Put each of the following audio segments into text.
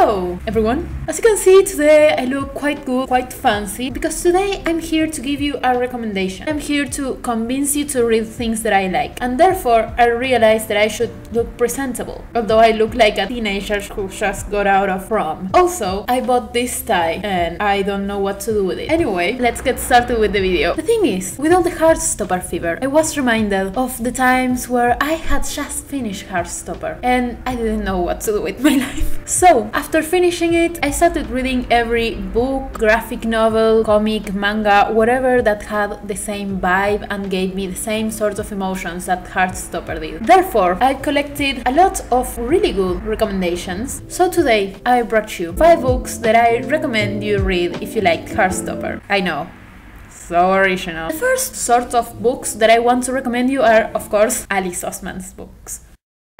Hello everyone! As you can see today I look quite good, quite fancy because today I'm here to give you a recommendation. I'm here to convince you to read things that I like and therefore I realized that I should look presentable although I look like a teenager who just got out of prom. Also, I bought this tie and I don't know what to do with it. Anyway, let's get started with the video. The thing is, with all the Heartstopper fever, I was reminded of the times where I had just finished Heartstopper and I didn't know what to do with my life. So, after finishing it, I started reading every book, graphic novel, comic, manga, whatever that had the same vibe and gave me the same sort of emotions that Heartstopper did. Therefore, I collected a lot of really good recommendations. So today, I brought you 5 books that I recommend you read if you like Heartstopper. I know, so original. The first sort of books that I want to recommend you are, of course, Alice Oseman's books.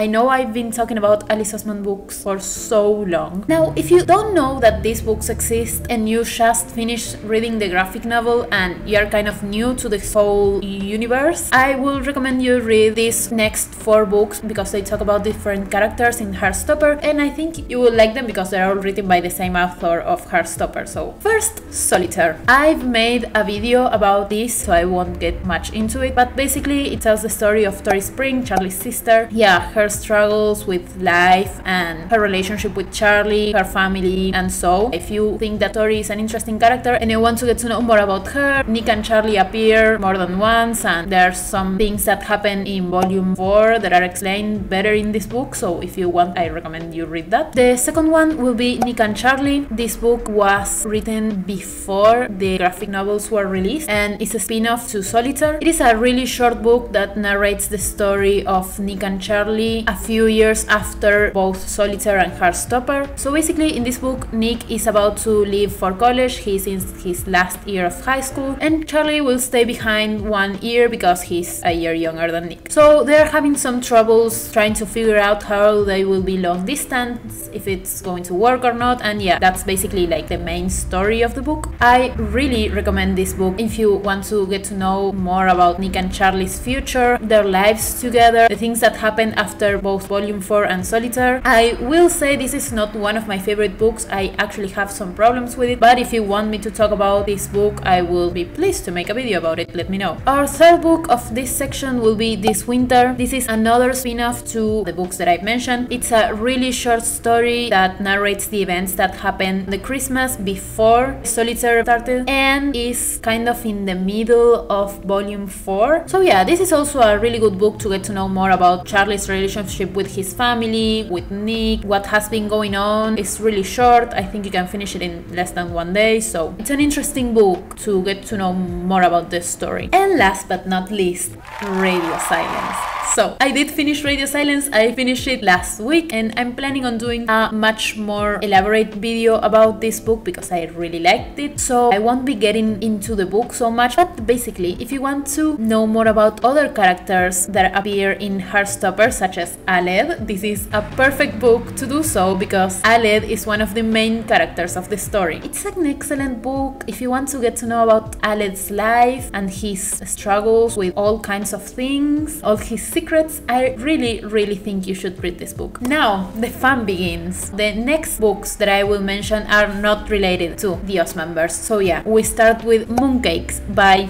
I know I've been talking about Alice Oseman books for so long. Now, if you don't know that these books exist and you just finished reading the graphic novel and you're kind of new to the whole universe, I will recommend you read these next four books because they talk about different characters in Heartstopper and I think you will like them because they're all written by the same author of Heartstopper. So, first, Solitaire. I've made a video about this, so I won't get much into it, but basically it tells the story of Tori Spring, Charlie's sister. Yeah, her struggles with life and her relationship with Charlie, her family, and so. If you think that Tori is an interesting character and you want to get to know more about her, Nick and Charlie appear more than once, and there are some things that happen in volume 4 that are explained better in this book, so if you want, I recommend you read that. The second one will be Nick and Charlie. This book was written before the graphic novels were released and it's a spin off to Solitaire. It is a really short book that narrates the story of Nick and Charlie a few years after both Solitaire and Heartstopper. So basically in this book Nick is about to leave for college, he's in his last year of high school and Charlie will stay behind one year because he's a year younger than Nick. So they're having some troubles trying to figure out how they will be long distance, if it's going to work or not and yeah that's basically like the main story of the book. I really recommend this book if you want to get to know more about Nick and Charlie's future, their lives together, the things that happen after both Volume 4 and Solitaire. I will say this is not one of my favorite books, I actually have some problems with it, but if you want me to talk about this book, I will be pleased to make a video about it, let me know. Our third book of this section will be This Winter. This is another spin-off to the books that I've mentioned. It's a really short story that narrates the events that happened the Christmas before Solitaire started and is kind of in the middle of volume 4. So yeah, this is also a really good book to get to know more about Charlie's relationship relationship with his family, with Nick, what has been going on. It's really short. I think you can finish it in less than one day. So it's an interesting book to get to know more about this story. And last but not least, Radio Silence. So I did finish Radio Silence, I finished it last week and I'm planning on doing a much more elaborate video about this book because I really liked it. So I won't be getting into the book so much, but basically if you want to know more about other characters that appear in Heartstopper such as Aled, this is a perfect book to do so because Aled is one of the main characters of the story. It's an excellent book if you want to get to know about Aled's life and his struggles with all kinds of things, all his secrets, I really, really think you should read this book. Now, the fun begins. The next books that I will mention are not related to the Osemanverse. So yeah, we start with Mooncakes by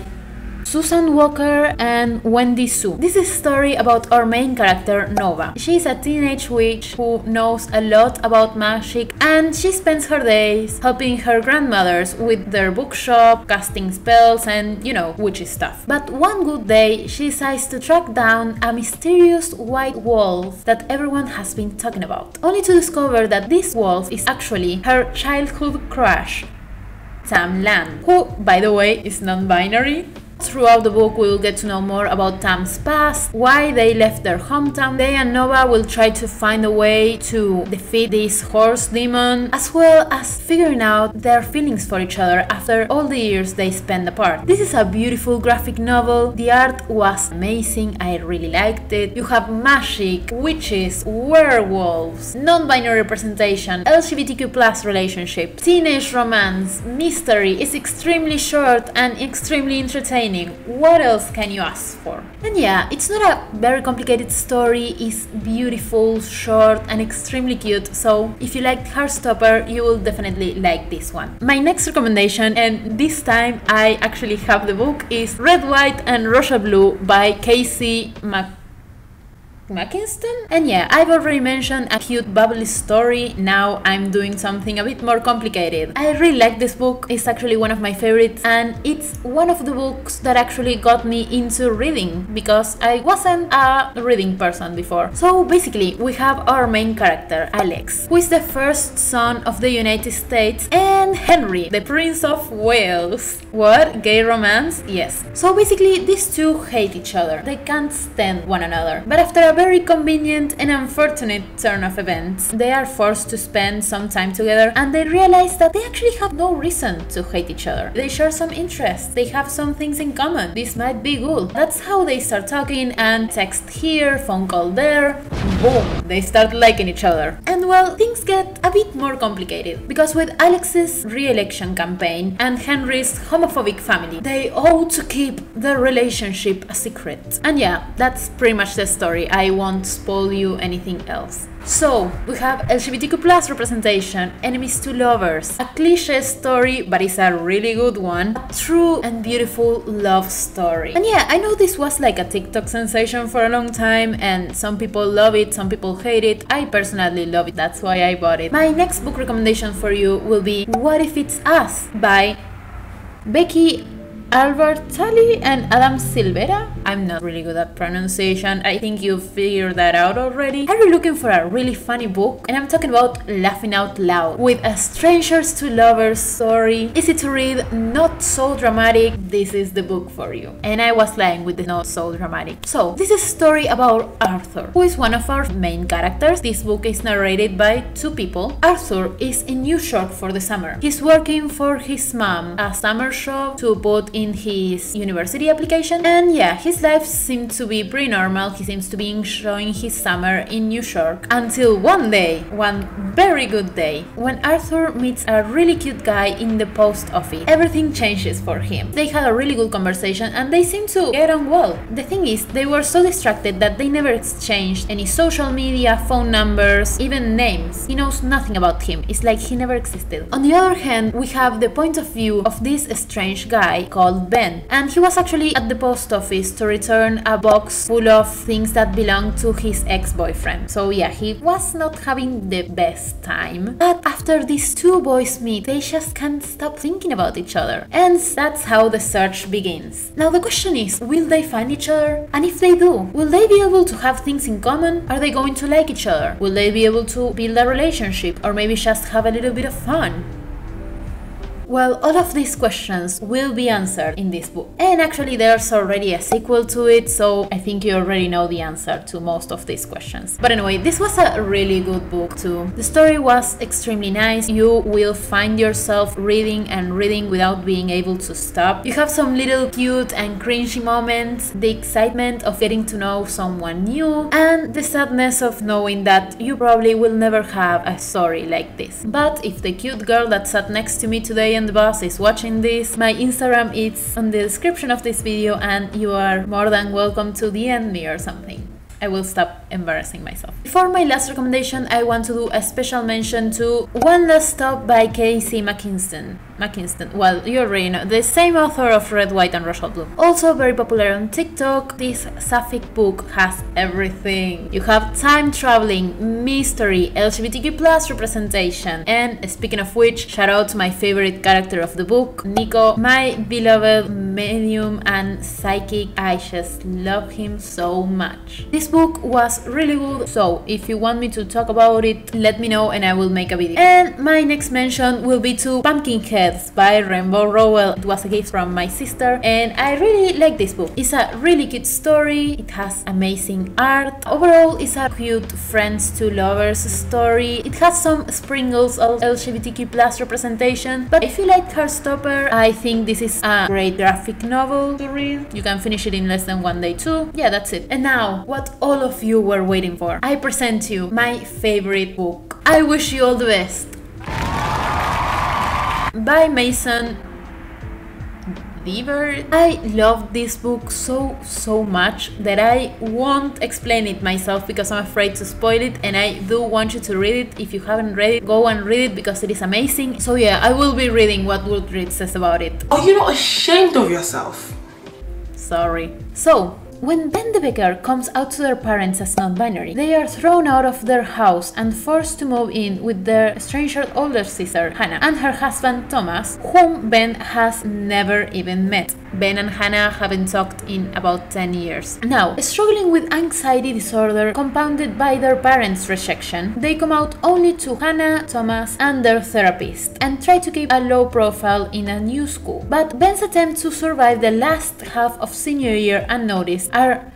Susan Walker and Wendy Xu. This is a story about our main character, Nova. She is a teenage witch who knows a lot about magic and she spends her days helping her grandmothers with their bookshop, casting spells and, you know, witchy stuff. But one good day, she decides to track down a mysterious white wolf that everyone has been talking about, only to discover that this wolf is actually her childhood crush, Tam Lang, who, by the way, is non-binary Throughout the book, we will get to know more about Tam's past, why they left their hometown. They and Nova will try to find a way to defeat this horse demon, as well as figuring out their feelings for each other after all the years they spent apart. This is a beautiful graphic novel. The art was amazing. I really liked it. You have magic, witches, werewolves, non-binary representation, LGBTQ plus relationship, teenage romance, mystery. It's extremely short and extremely entertaining What else can you ask for? And yeah, it's not a very complicated story, it's beautiful, short, and extremely cute. So if you liked Heartstopper, you will definitely like this one. My next recommendation, and this time I actually have the book, is Red, White, and Royal Blue by Casey Mc Mackinston? And yeah, I've already mentioned a cute bubbly story, now I'm doing something a bit more complicated. I really like this book, it's actually one of my favorites and it's one of the books that actually got me into reading because I wasn't a reading person before. So basically, we have our main character, Alex, who is the first son of the United States and Henry, the Prince of Wales. What? Gay romance? Yes. So basically, these two hate each other. They can't stand one another. But after a very convenient and unfortunate turn of events. They are forced to spend some time together and they realize that they actually have no reason to hate each other. They share some interests, they have some things in common. This might be good. That's how they start talking and text here, phone call there. Boom, they start liking each other. And well, things get a bit more complicated because with Alex's re-election campaign and Henry's homophobic family, they owe to keep their relationship a secret. And yeah, that's pretty much the story. I I won't spoil you anything else. So, we have LGBTQ plus representation, enemies to lovers, a cliche story, but it's a really good one, a true and beautiful love story. And yeah, I know this was like a TikTok sensation for a long time, and some people love it, some people hate it. I personally love it, that's why I bought it. My next book recommendation for you will be What If It's Us by Becky Albertalli and Adam Silvera. I'm not really good at pronunciation. I think you figured that out already. Are you looking for a really funny book? And I'm talking about Laughing Out Loud with a strangers to lovers story. Easy to read, not so dramatic. This is the book for you. And I was lying with the not so dramatic. So, this is a story about Arthur, who is one of our main characters. This book is narrated by two people. Arthur is in New York for the summer. He's working for his mom, a summer show to put in his university application. And yeah, his life seemed to be pretty normal. He seems to be enjoying his summer in New York until one day, one very good day, when Arthur meets a really cute guy in the post office. Everything changes for him. They had a really good conversation and they seem to get on well. The thing is, they were so distracted that they never exchanged any social media, phone numbers, even names. He knows nothing about him. It's like he never existed. On the other hand, we have the point of view of this strange guy called called Ben, and he was actually at the post office to return a box full of things that belonged to his ex-boyfriend. So yeah, he was not having the best time. But after these two boys meet, they just can't stop thinking about each other. And that's how the search begins. Now the question is, will they find each other? And if they do, will they be able to have things in common? Are they going to like each other? Will they be able to build a relationship or maybe just have a little bit of fun? Well, all of these questions will be answered in this book. And actually there's already a sequel to it, so I think you already know the answer to most of these questions. But anyway, this was a really good book too. The story was extremely nice. You will find yourself reading and reading without being able to stop. You have some little cute and cringy moments, the excitement of getting to know someone new, and the sadness of knowing that you probably will never have a story like this. But if the cute girl that sat next to me today the boss is watching this, my Instagram is on the description of this video and you are more than welcome to DM me or something. I will stop embarrassing myself. For my last recommendation, I want to do a special mention to One Last Stop by Casey Mackinston. Mackinston, well, you already know, the same author of Red, White and Royal Blue. Also very popular on TikTok, this sapphic book has everything. You have time traveling, mystery, LGBTQ plus representation, and speaking of which, shout out to my favorite character of the book, Niko, my beloved medium and psychic. I just love him so much. This book was really good. So if you want me to talk about it, let me know and I will make a video. And my next mention will be to Pumpkinheads by Rainbow Rowell. It was a gift from my sister and I really like this book. It's a really cute story. It has amazing art. Overall, it's a cute friends to lovers story. It has some sprinkles of LGBTQ plus representation. But if you like Heartstopper, I think this is a great graphic novel to read. You can finish it in less than one day too. Yeah, that's it. And now, what all of you were waiting for. I present you my favorite book. I wish you all the best. By Mason Deaver. I love this book so, so much that I won't explain it myself because I'm afraid to spoil it and I do want you to read it. If you haven't read it, go and read it because it is amazing. So yeah, I will be reading what Goodreads says about it. Are you not ashamed of yourself? Sorry. So, when Ben De Backer comes out to their parents as non-binary, they are thrown out of their house and forced to move in with their estranged older sister, Hannah, and her husband, Thomas, whom Ben has never even met. Ben and Hannah haven't talked in about 10 years. Now, struggling with anxiety disorder compounded by their parents' rejection, they come out only to Hannah, Thomas, and their therapist and try to keep a low profile in a new school. But Ben's attempts to survive the last half of senior year unnoticed are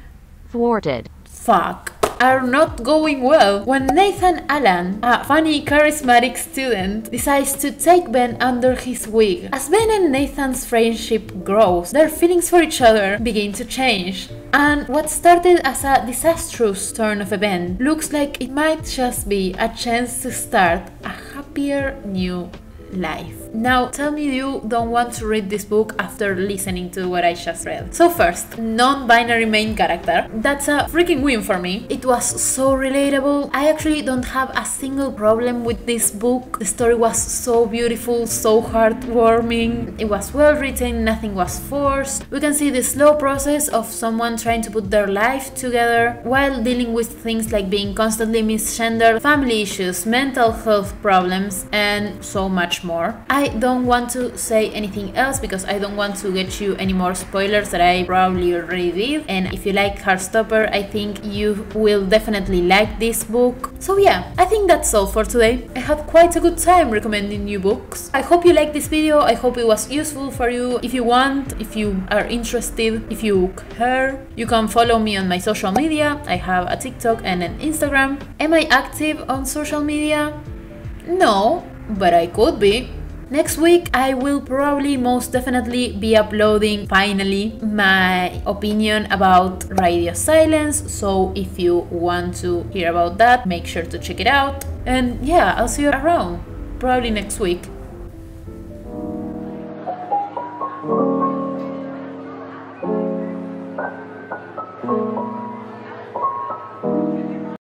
thwarted. Fuck are not going well when Nathan Allen, a funny, charismatic student, decides to take Ben under his wing. As Ben and Nathan's friendship grows, their feelings for each other begin to change. And what started as a disastrous turn of events looks like it might just be a chance to start a happier new life. Now, tell me you don't want to read this book after listening to what I just read. So first, non-binary main character. That's a freaking win for me. It was so relatable. I actually don't have a single problem with this book. The story was so beautiful, so heartwarming. It was well written, nothing was forced. We can see the slow process of someone trying to put their life together while dealing with things like being constantly misgendered, family issues, mental health problems, and so much more. I I don't want to say anything else because I don't want to get you any more spoilers that I probably already did. And if you like Heartstopper, I think you will definitely like this book. So yeah, I think that's all for today. I had quite a good time recommending new books. I hope you liked this video. I hope it was useful for you. If you want, if you are interested, if you care, you can follow me on my social media. I have a TikTok and an Instagram. Am I active on social media? No, but I could be. Next week, I will probably most definitely be uploading finally my opinion about radio silence. So if you want to hear about that, make sure to check it out. And yeah, I'll see you around, probably next week.